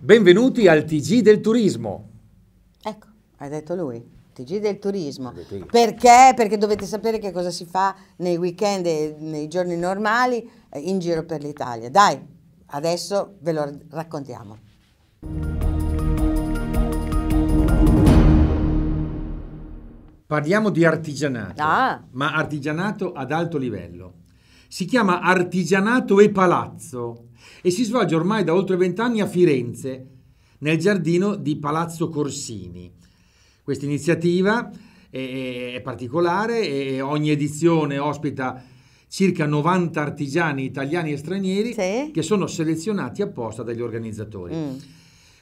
Benvenuti al TG del turismo. Ecco, hai detto lui. TG del turismo. Perché? Perché dovete sapere che cosa si fa nei weekend e nei giorni normali eh, in giro per l'Italia. Dai, adesso ve lo raccontiamo. Parliamo di artigianato, Ah. ma artigianato ad alto livello. Si chiama Artigianato e Palazzo e si svolge ormai da oltre vent'anni a Firenze, nel giardino di Palazzo Corsini. Questa iniziativa è, è particolare e ogni edizione ospita circa 90 artigiani italiani e stranieri Sì. che sono selezionati apposta dagli organizzatori. Mm.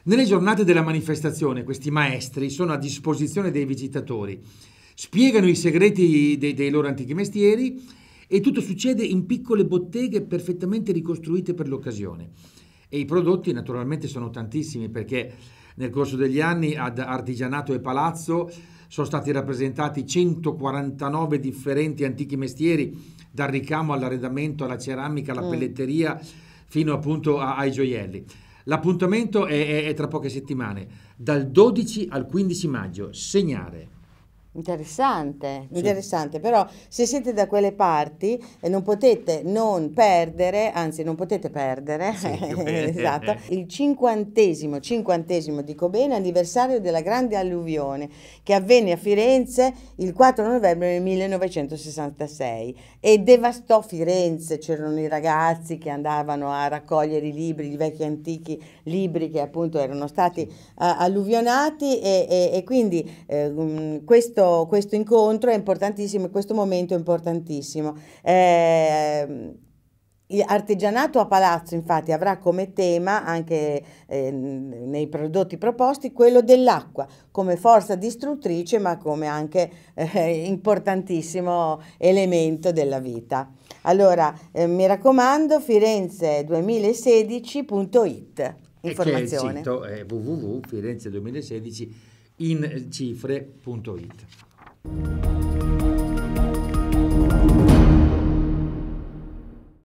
Nelle giornate della manifestazione questi maestri sono a disposizione dei visitatori, spiegano i segreti dei, dei loro antichi mestieri e tutto succede in piccole botteghe perfettamente ricostruite per l'occasione. E i prodotti naturalmente sono tantissimi perché nel corso degli anni ad Artigianato e Palazzo sono stati rappresentati 149 differenti antichi mestieri, dal ricamo all'arredamento, alla ceramica, alla Mm. pelletteria, fino appunto a- ai gioielli. L'appuntamento è, è- è tra poche settimane, dal 12 al 15 maggio. Segnare. Interessante, Sì. interessante, però se siete da quelle parti eh, non potete non perdere, anzi non potete perdere, Sì, esatto, il cinquantesimo, cinquantesimo, dico bene, anniversario della grande alluvione che avvenne a Firenze il 4 novembre del 1966 e devastò Firenze, c'erano i ragazzi che andavano a raccogliere i libri, i vecchi antichi libri che appunto erano stati eh, alluvionati e, e- e quindi eh, mm, questo, incontro è importantissimo questo momento è importantissimo. Eh, Artigianato a Palazzo infatti avrà come tema anche eh, nei prodotti proposti quello dell'acqua come forza distruttrice ma come anche eh, importantissimo elemento della vita. Allora eh, mi raccomando firenze2016.it informazione. E c'è il sito www.firenze2016.it incifre.it.